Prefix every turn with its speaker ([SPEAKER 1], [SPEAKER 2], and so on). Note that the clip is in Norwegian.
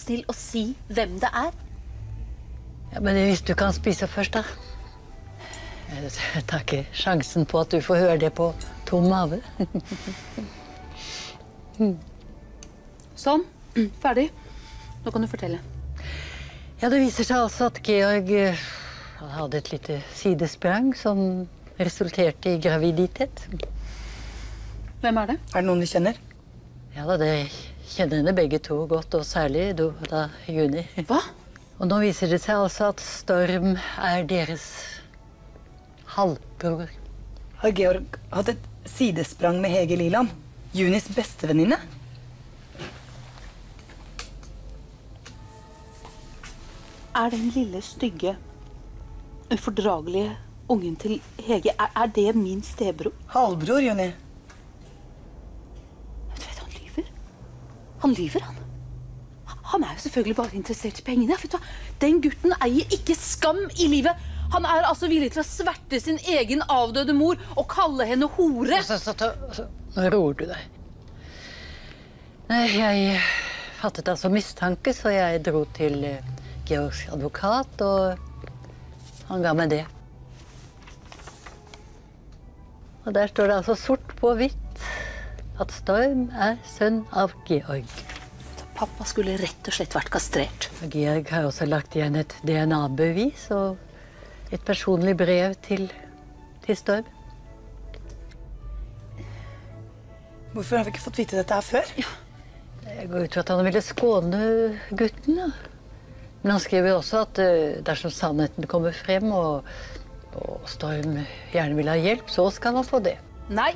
[SPEAKER 1] snill å si hvem det er?
[SPEAKER 2] Ja, men hvis du kan spise først, da. Jeg tar ikke sjansen på at du får høre det på tom mage.
[SPEAKER 1] Sånn. Ferdig. Nå kan du fortelle.
[SPEAKER 2] Ja, det viser seg altså at Georg eh, hadde et lite sidesprang som resulterte i graviditet.
[SPEAKER 1] Hvem er det?
[SPEAKER 3] Er det noen vi kjenner?
[SPEAKER 2] Ja da, dere kjenner henne begge to godt, og særlig du, da, Juni.
[SPEAKER 1] Hva?
[SPEAKER 2] Og nå viser det seg altså at Storm er deres halvbror.
[SPEAKER 3] Har Georg hatt et sidesprang med Hege Liland? Junis bestevenninne?
[SPEAKER 1] Er den lille, stygge, ufordragelige ungen til Hege Er, er det min stebror?
[SPEAKER 3] Halvbror, Juni.
[SPEAKER 1] Du vet, han lyver. Han lyver, han. Han er jo selvfølgelig bare interessert i pengene. Vet du hva? Den gutten eier ikke skam i livet. Han er altså villig til å sverte sin egen avdøde mor og kalle henne hore.
[SPEAKER 2] Så, så, så, nå roer du deg. Jeg fattet altså mistanke, så jeg dro til eh, Georgs advokat, og han ga meg det. Og der står det altså sort på hvitt at Storm er sønn av Georg.
[SPEAKER 1] Pappa skulle rett og slett vært kastrert.
[SPEAKER 2] Georg har også lagt igjen et DNA-bevis og et personlig brev til, til Storm.
[SPEAKER 3] Hvorfor har vi ikke fått vite dette her før?
[SPEAKER 2] Jeg går ut fra at han ville skåne gutten. Ja. Men han skriver også at eh, dersom sannheten kommer frem, og, og Storm gjerne vil ha hjelp, så skal han få det.
[SPEAKER 1] Nei,